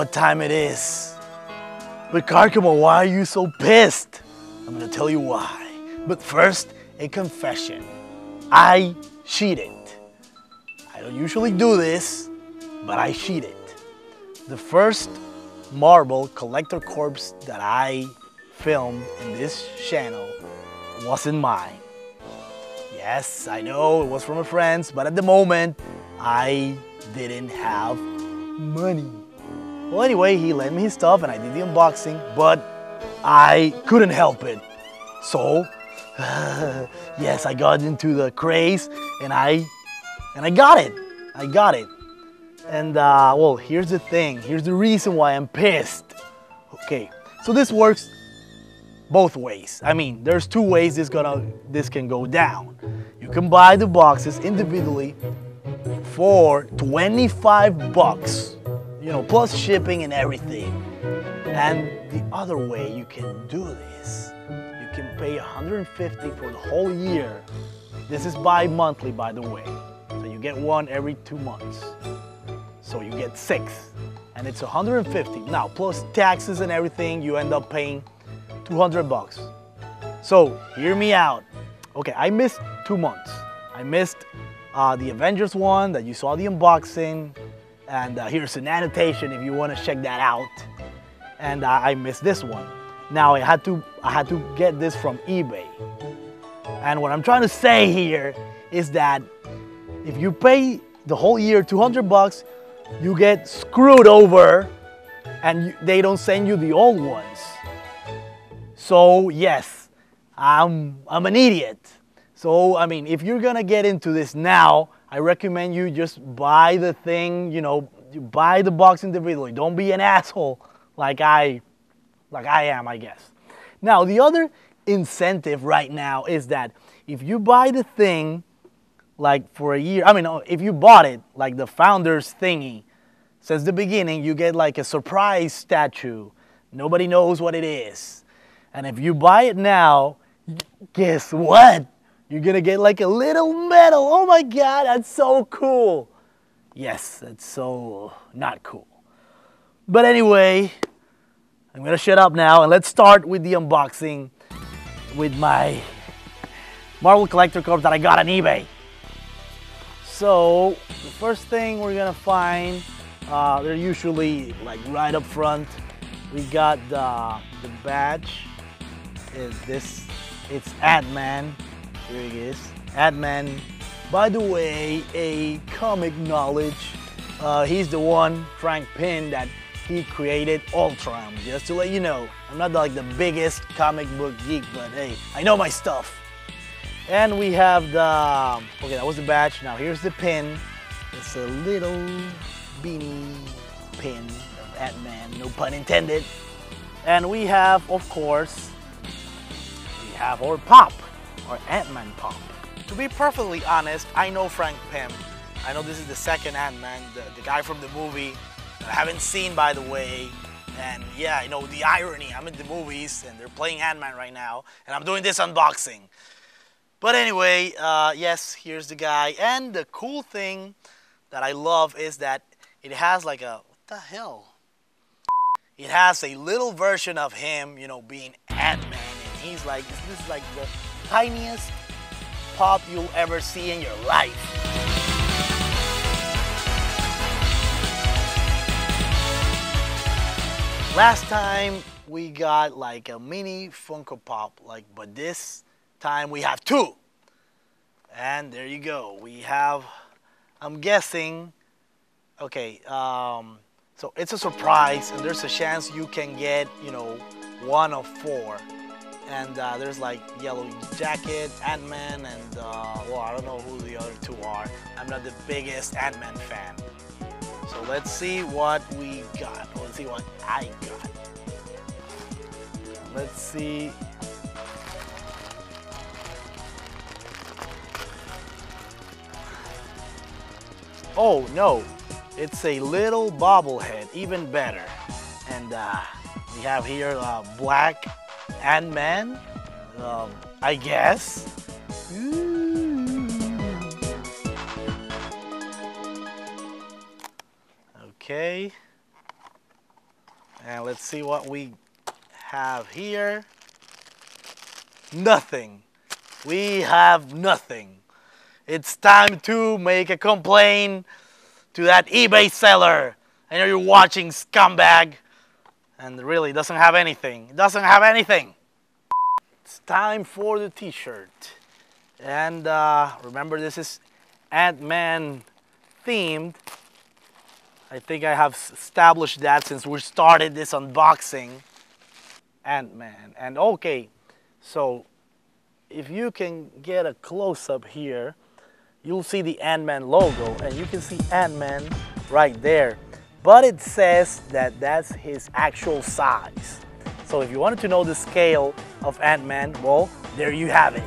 what time it is. But Karcamo, why are you so pissed? I'm gonna tell you why. But first, a confession. I cheated. I don't usually do this, but I cheated. The first Marvel collector corps that I filmed in this channel wasn't mine. Yes, I know it was from a friend, but at the moment, I didn't have money. Well, anyway, he lent me his stuff and I did the unboxing, but I couldn't help it. So, yes, I got into the craze and I and I got it. I got it. And uh, well, here's the thing. Here's the reason why I'm pissed. Okay, so this works both ways. I mean, there's two ways this gonna this can go down. You can buy the boxes individually for 25 bucks, you know, plus shipping and everything. And the other way you can do this, you can pay 150 for the whole year. This is bi-monthly, by the way. So you get one every two months. So you get six, and it's 150. Now, plus taxes and everything, you end up paying 200 bucks. So hear me out. Okay, I missed two months. I missed uh, the Avengers one that you saw the unboxing, and uh, here's an annotation if you want to check that out. And uh, I missed this one. Now I had to I had to get this from eBay. And what I'm trying to say here is that if you pay the whole year 200 bucks, you get screwed over and you, they don't send you the old ones. So yes, I'm, I'm an idiot. So, I mean, if you're gonna get into this now, I recommend you just buy the thing, you know, buy the box individually. Don't be an asshole like I, like I am, I guess. Now, the other incentive right now is that if you buy the thing like for a year, I mean, if you bought it like the founder's thingy, since the beginning, you get like a surprise statue. Nobody knows what it is. And if you buy it now, guess what? You're gonna get like a little medal. Oh my God, that's so cool. Yes, that's so not cool. But anyway, I'm gonna shut up now and let's start with the unboxing with my Marvel Collector Corps that I got on eBay. So, the first thing we're gonna find, uh, they're usually like right up front. We got the, the badge. Is this? It's Ant-Man. Here he is. Ant-Man. By the way, a comic knowledge. Uh, he's the one, Frank Pym, that he created Ultron. Just to let you know, I'm not like the biggest comic book geek, but hey, I know my stuff. And we have the, okay, that was the badge. Now here's the pin. It's a little beanie pin of Ant-Man, no pun intended. And we have, of course, we have our pop, our Ant-Man pop. To be perfectly honest, I know Frank Pym. I know this is the second Ant-Man, the, the guy from the movie that I haven't seen, by the way. And yeah, you know, the irony, I'm in the movies and they're playing Ant-Man right now, and I'm doing this unboxing. But anyway, uh, yes, here's the guy. And the cool thing that I love is that it has like a, what the hell? It has a little version of him, you know, being Ant-Man. And he's like, this is like the tiniest pop you'll ever see in your life. Last time we got like a mini Funko Pop, like, but this time we have two. And there you go. We have, I'm guessing, okay, um, so it's a surprise and there's a chance you can get, you know, one of four. And uh, there's like Yellow Jacket, Ant-Man, and uh, well, I don't know who the other two are. I'm not the biggest Ant-Man fan. So let's see what we got. Let's see what I got. Let's see Oh no, it's a little bobblehead, even better. And uh, we have here uh, Black Ant-Man, um, I guess. Okay. And let's see what we have here. Nothing. We have nothing. It's time to make a complaint to that eBay seller. I know you're watching, scumbag. And really doesn't have anything. It doesn't have anything. It's time for the t-shirt. And uh, remember this is Ant-Man themed. I think I have established that since we started this unboxing. Ant-Man. And okay, so if you can get a close-up here, you'll see the Ant-Man logo and you can see Ant-Man right there. But it says that that's his actual size. So if you wanted to know the scale of Ant-Man, well, there you have it.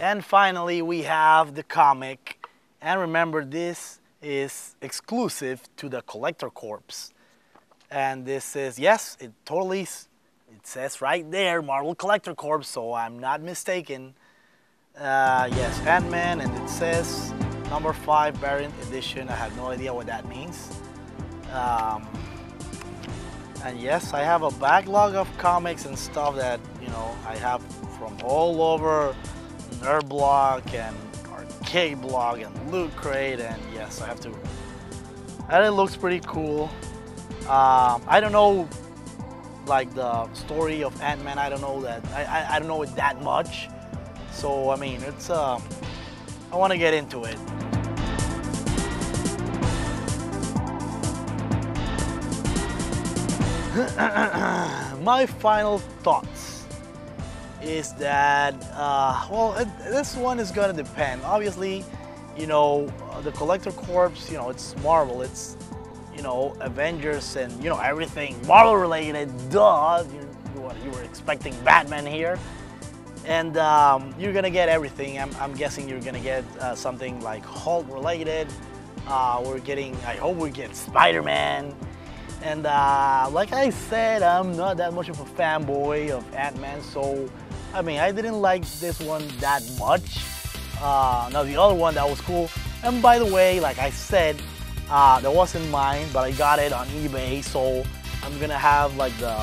And finally, we have the comic. And remember, this is exclusive to the Collector Corps. And this is, yes, it totally, it says right there, Marvel Collector Corps, so I'm not mistaken. Uh, yes, Ant-Man, and it says number five variant edition. I have no idea what that means. Um, and yes, I have a backlog of comics and stuff that, you know, I have from all over Nerd Block and Arcade Block and Loot Crate, and yes, I have to. And it looks pretty cool. Um, I don't know, like the story of Ant-Man. I don't know that. I, I, I don't know it that much. So I mean, it's. Uh, I want to get into it. My final thoughts is that, uh, well, it, this one is gonna depend. Obviously, you know, the Collector Corps, you know, it's Marvel, it's, you know, Avengers and, you know, everything Marvel related, duh. You, you, you were expecting Batman here. And um, you're gonna get everything. I'm, I'm guessing you're gonna get uh, something like Hulk related. Uh, we're getting, I hope we get Spider-Man. And uh, like I said, I'm not that much of a fanboy of Ant-Man, so I mean, I didn't like this one that much. Uh, now the other one that was cool, and by the way, like I said, uh, that wasn't mine, but I got it on eBay, so I'm gonna have like the,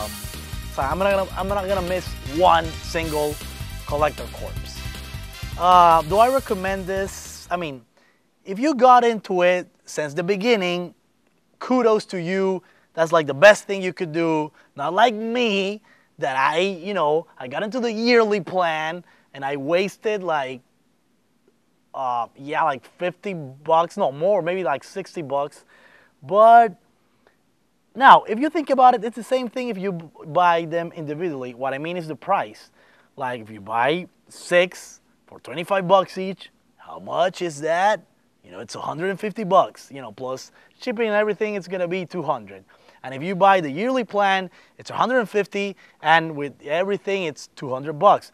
so I'm not gonna, I'm not gonna miss one single collector corps. Uh, do I recommend this? I mean, if you got into it since the beginning, kudos to you. That's like the best thing you could do. Not like me, that I, you know, I got into the yearly plan and I wasted like, uh, yeah, like 50 bucks, no more, maybe like 60 bucks. But now, if you think about it, it's the same thing if you buy them individually. What I mean is the price. Like if you buy six for 25 bucks each, how much is that? You know, it's 150 bucks, you know, plus shipping and everything, it's gonna be 200. And if you buy the yearly plan, it's 150 and with everything it's 200 bucks.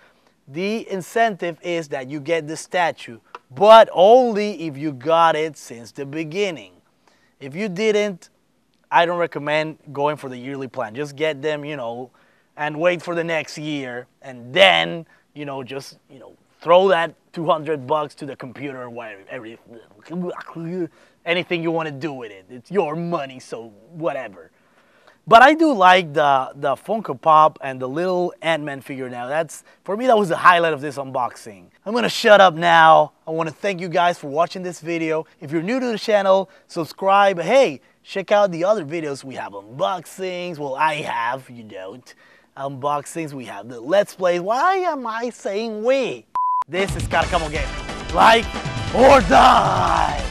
The incentive is that you get the statue, but only if you got it since the beginning. If you didn't, I don't recommend going for the yearly plan. Just get them, you know, and wait for the next year and then, you know, just, you know, throw that 200 bucks to the computer every, anything you want to do with it. It's your money, so whatever. But I do like the, the Funko Pop and the little Ant-Man figure now. That's, for me, that was the highlight of this unboxing. I'm gonna shut up now. I wanna thank you guys for watching this video. If you're new to the channel, subscribe. Hey, check out the other videos. We have unboxings. Well, I have, you don't. Unboxings, we have the Let's Plays. Why am I saying we? This is Karcamo Game. Like or die!